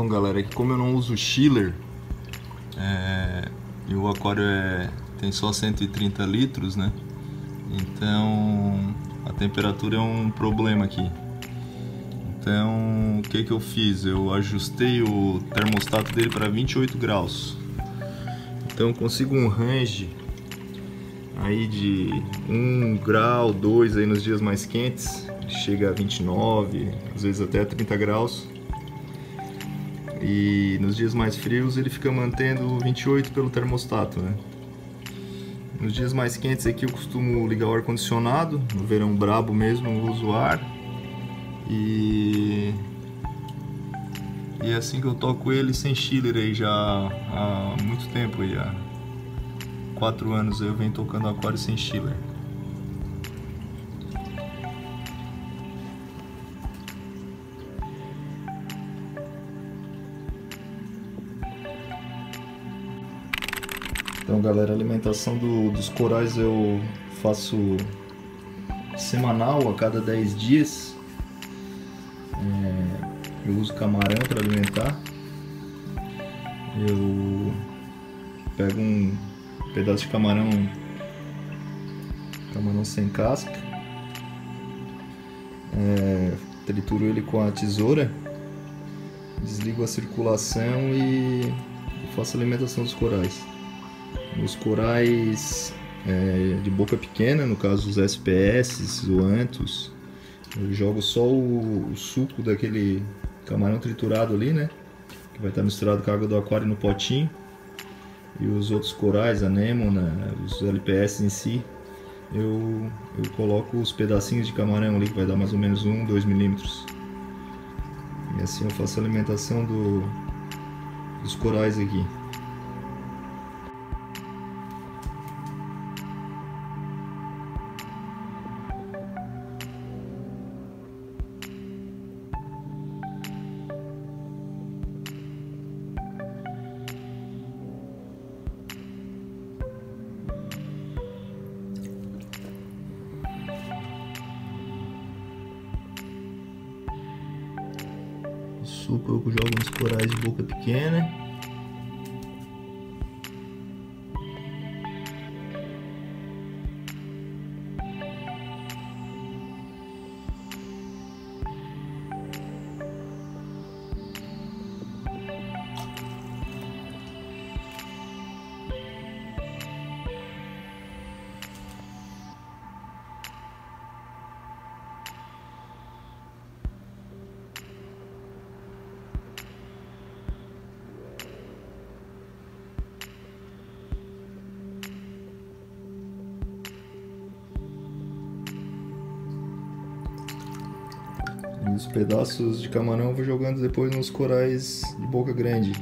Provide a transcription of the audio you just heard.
Então galera, aqui como eu não uso chiller é, e o aquário é, tem só 130 litros, né? Então a temperatura é um problema aqui. Então o que que eu fiz? Eu ajustei o termostato dele para 28 graus. Então consigo um range aí de 1 grau, 2 aí nos dias mais quentes, chega a 29, às vezes até 30 graus. E nos dias mais frios ele fica mantendo 28 pelo termostato, né? Nos dias mais quentes aqui eu costumo ligar o ar condicionado, no verão brabo mesmo eu uso ar. E e é assim que eu toco ele sem chiller aí já há muito tempo aí, há quatro anos eu venho tocando aquário sem chiller. Então galera, a alimentação do, dos corais eu faço semanal, a cada 10 dias. É, eu uso camarão para alimentar. Eu pego um pedaço de camarão, camarão sem casca, é, trituro ele com a tesoura, desligo a circulação e faço a alimentação dos corais. Os corais é, de boca pequena, no caso os SPS, o antos, eu jogo só o, o, suco daquele camarão triturado ali, né? Que vai estar misturado com a água do aquário no potinho. E os outros corais, anêmona, os LPS em si, eu, eu coloco os pedacinhos de camarão ali, que vai dar mais ou menos 1, 2 milímetros. E assim eu faço a alimentação do, dos corais aqui. Suco eu jogo nos corais de boca pequena os pedaços de camarão eu vou jogando depois nos corais de boca grande.